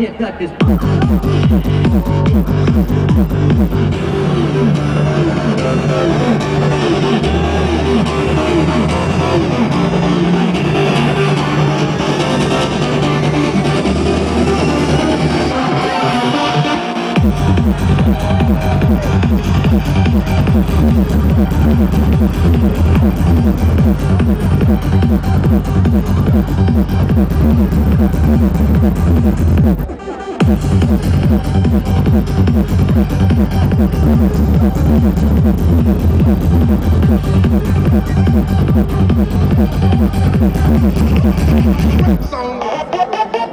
Here, cut this. Song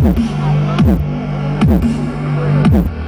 Thank you.